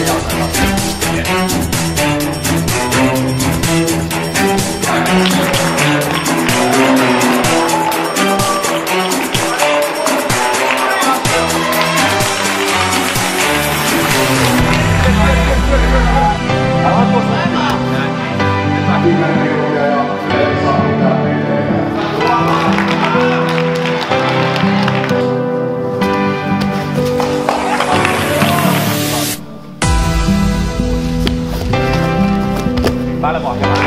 该养的了。来吧，来吧，来吧，来吧，来吧，来吧，来吧，来吧，话。